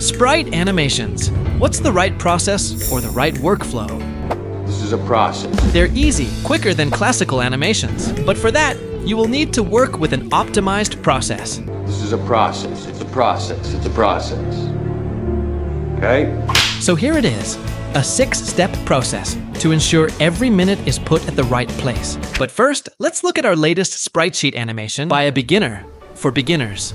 Sprite animations. What's the right process or the right workflow? This is a process. They're easy, quicker than classical animations. But for that, you will need to work with an optimized process. This is a process. It's a process. It's a process. Okay? So here it is, a six-step process to ensure every minute is put at the right place. But first, let's look at our latest sprite sheet animation by a beginner for beginners.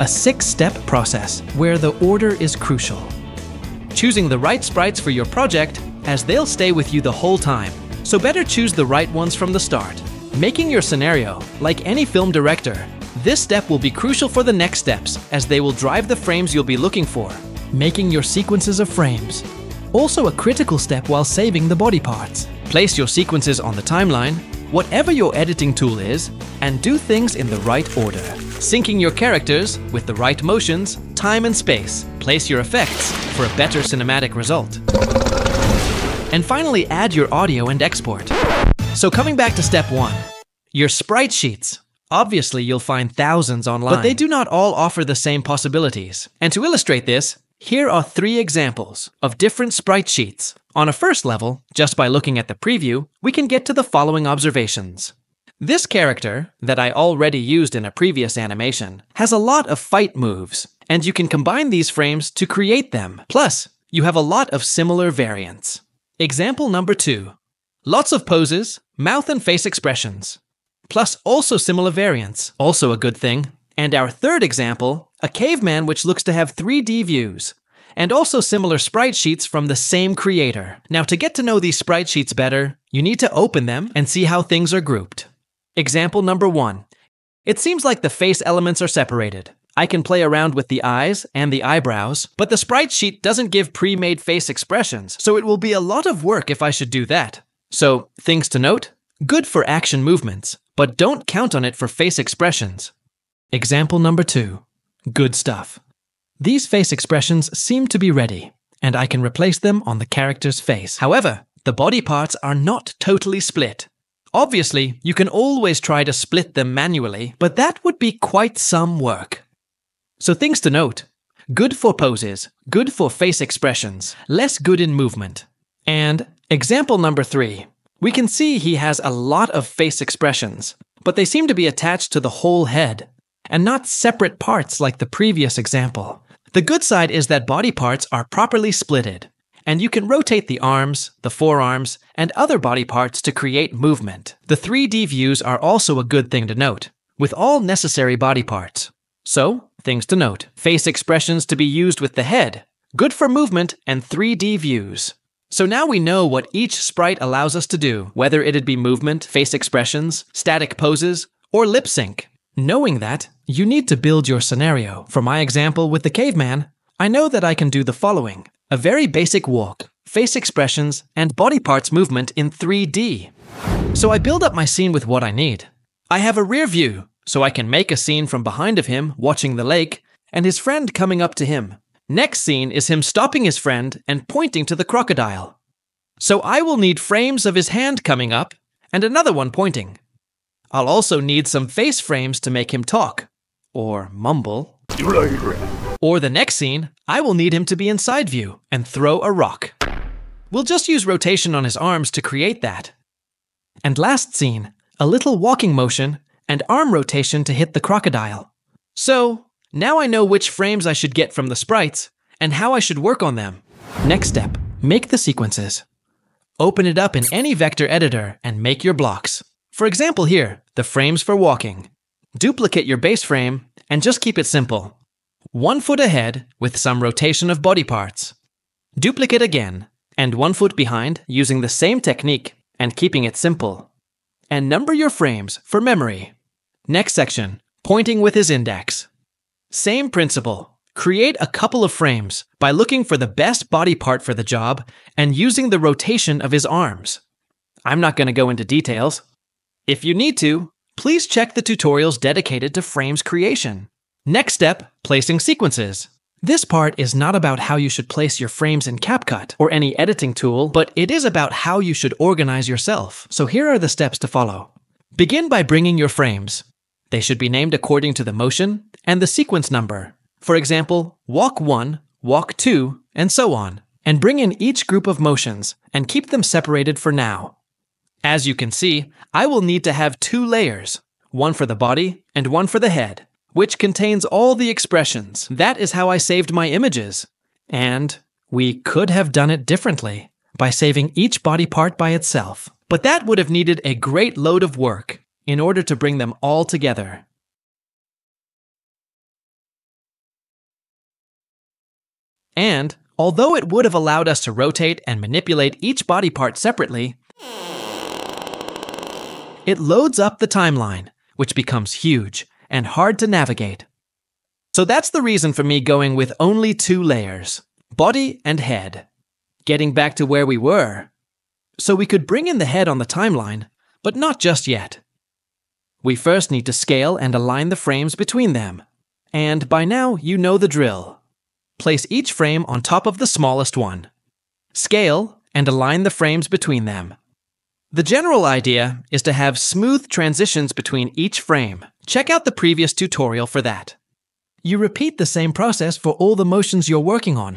a six-step process where the order is crucial. Choosing the right sprites for your project as they'll stay with you the whole time. So better choose the right ones from the start. Making your scenario, like any film director, this step will be crucial for the next steps as they will drive the frames you'll be looking for. Making your sequences of frames. Also a critical step while saving the body parts. Place your sequences on the timeline, whatever your editing tool is, and do things in the right order. Syncing your characters with the right motions, time and space. Place your effects for a better cinematic result. And finally, add your audio and export. So coming back to step one, your sprite sheets. Obviously, you'll find thousands online, but they do not all offer the same possibilities. And to illustrate this, here are three examples of different sprite sheets. On a first level, just by looking at the preview, we can get to the following observations. This character, that I already used in a previous animation, has a lot of fight moves, and you can combine these frames to create them. Plus, you have a lot of similar variants. Example number two. Lots of poses, mouth and face expressions. Plus also similar variants, also a good thing. And our third example, a caveman which looks to have 3D views, and also similar sprite sheets from the same creator. Now to get to know these sprite sheets better, you need to open them and see how things are grouped. Example number one. It seems like the face elements are separated. I can play around with the eyes and the eyebrows, but the sprite sheet doesn't give pre-made face expressions, so it will be a lot of work if I should do that. So, things to note? Good for action movements, but don't count on it for face expressions. Example number two. Good stuff. These face expressions seem to be ready, and I can replace them on the character's face. However, the body parts are not totally split. Obviously, you can always try to split them manually, but that would be quite some work. So things to note. Good for poses, good for face expressions, less good in movement. And example number three. We can see he has a lot of face expressions, but they seem to be attached to the whole head, and not separate parts like the previous example. The good side is that body parts are properly splitted, and you can rotate the arms, the forearms, and other body parts to create movement. The 3D views are also a good thing to note, with all necessary body parts. So, things to note. Face expressions to be used with the head, good for movement and 3D views. So now we know what each sprite allows us to do, whether it'd be movement, face expressions, static poses, or lip sync. Knowing that, you need to build your scenario. For my example with the caveman, I know that I can do the following. A very basic walk, face expressions, and body parts movement in 3D. So I build up my scene with what I need. I have a rear view, so I can make a scene from behind of him watching the lake and his friend coming up to him. Next scene is him stopping his friend and pointing to the crocodile. So I will need frames of his hand coming up and another one pointing. I'll also need some face frames to make him talk, or mumble. Or the next scene, I will need him to be in side view and throw a rock. We'll just use rotation on his arms to create that. And last scene, a little walking motion and arm rotation to hit the crocodile. So, now I know which frames I should get from the sprites and how I should work on them. Next step, make the sequences. Open it up in any vector editor and make your blocks. For example here, the frames for walking. Duplicate your base frame and just keep it simple. One foot ahead with some rotation of body parts. Duplicate again, and one foot behind using the same technique and keeping it simple. And number your frames for memory. Next section, pointing with his index. Same principle. Create a couple of frames by looking for the best body part for the job and using the rotation of his arms. I'm not going to go into details. If you need to, please check the tutorials dedicated to frames creation. Next step, placing sequences. This part is not about how you should place your frames in CapCut or any editing tool, but it is about how you should organize yourself. So here are the steps to follow. Begin by bringing your frames. They should be named according to the motion and the sequence number. For example, walk 1, walk 2, and so on. And bring in each group of motions and keep them separated for now. As you can see, I will need to have two layers, one for the body and one for the head which contains all the expressions. That is how I saved my images. And we could have done it differently by saving each body part by itself. But that would have needed a great load of work in order to bring them all together. And although it would have allowed us to rotate and manipulate each body part separately, it loads up the timeline, which becomes huge and hard to navigate. So that's the reason for me going with only two layers body and head. Getting back to where we were. So we could bring in the head on the timeline, but not just yet. We first need to scale and align the frames between them. And by now, you know the drill. Place each frame on top of the smallest one. Scale and align the frames between them. The general idea is to have smooth transitions between each frame. Check out the previous tutorial for that. You repeat the same process for all the motions you're working on.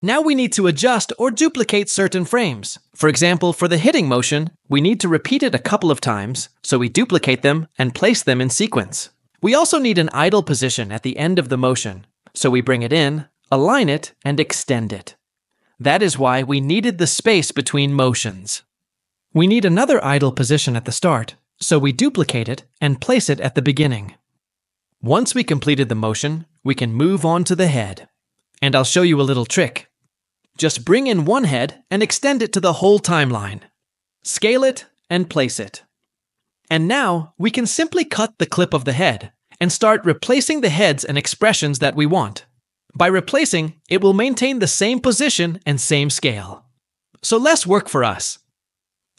Now we need to adjust or duplicate certain frames. For example, for the hitting motion, we need to repeat it a couple of times, so we duplicate them and place them in sequence. We also need an idle position at the end of the motion, so we bring it in, align it, and extend it. That is why we needed the space between motions. We need another idle position at the start, so we duplicate it and place it at the beginning. Once we completed the motion, we can move on to the head. And I'll show you a little trick. Just bring in one head and extend it to the whole timeline. Scale it and place it. And now we can simply cut the clip of the head and start replacing the heads and expressions that we want. By replacing, it will maintain the same position and same scale. So less work for us.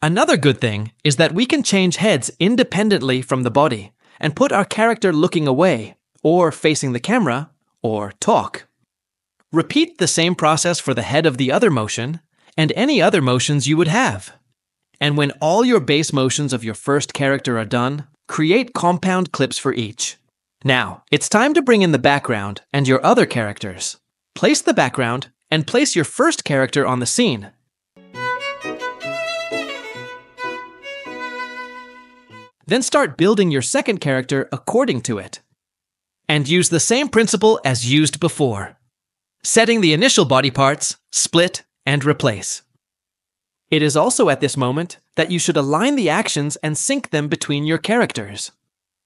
Another good thing is that we can change heads independently from the body and put our character looking away, or facing the camera, or talk. Repeat the same process for the head of the other motion and any other motions you would have. And when all your base motions of your first character are done, create compound clips for each. Now, it's time to bring in the background and your other characters. Place the background and place your first character on the scene. Then start building your second character according to it. And use the same principle as used before. Setting the initial body parts, split, and replace. It is also at this moment that you should align the actions and sync them between your characters.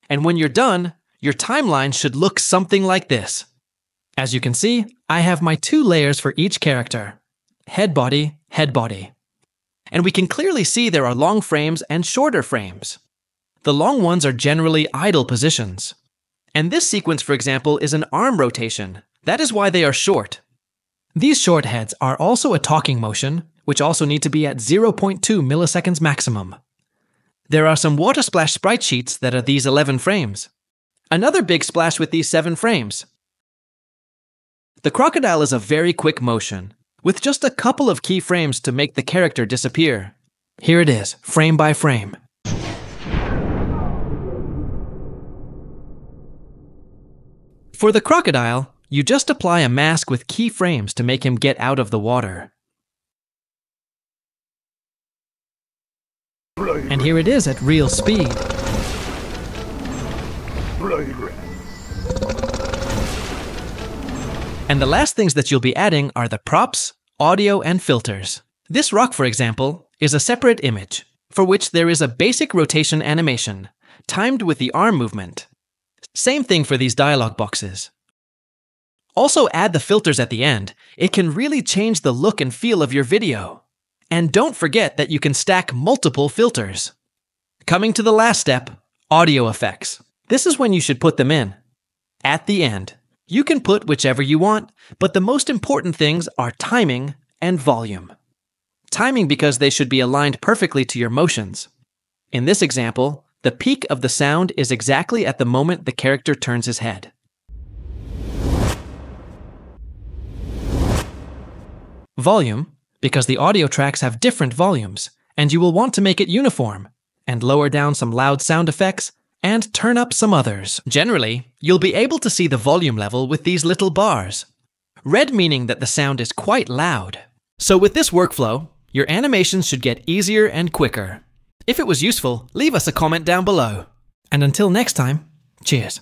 And when you're done, your timeline should look something like this. As you can see, I have my two layers for each character head body, head body. And we can clearly see there are long frames and shorter frames. The long ones are generally idle positions. And this sequence, for example, is an arm rotation. That is why they are short. These short heads are also a talking motion, which also need to be at 0.2 milliseconds maximum. There are some water splash sprite sheets that are these 11 frames. Another big splash with these seven frames. The crocodile is a very quick motion, with just a couple of keyframes to make the character disappear. Here it is, frame by frame. For the crocodile, you just apply a mask with keyframes to make him get out of the water. And here it is at real speed. And the last things that you'll be adding are the props, audio, and filters. This rock, for example, is a separate image, for which there is a basic rotation animation, timed with the arm movement. Same thing for these dialog boxes. Also add the filters at the end. It can really change the look and feel of your video. And don't forget that you can stack multiple filters. Coming to the last step, Audio effects. This is when you should put them in. At the end. You can put whichever you want, but the most important things are timing and volume. Timing because they should be aligned perfectly to your motions. In this example, the peak of the sound is exactly at the moment the character turns his head. Volume, because the audio tracks have different volumes, and you will want to make it uniform, and lower down some loud sound effects, and turn up some others. Generally, you'll be able to see the volume level with these little bars. Red meaning that the sound is quite loud. So with this workflow, your animations should get easier and quicker. If it was useful, leave us a comment down below. And until next time, cheers.